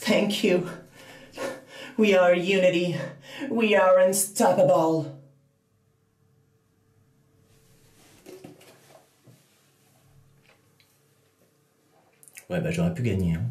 Thank you. We are unity. We are unstoppable. Ouais, bah j'aurais pu gagner. Hein.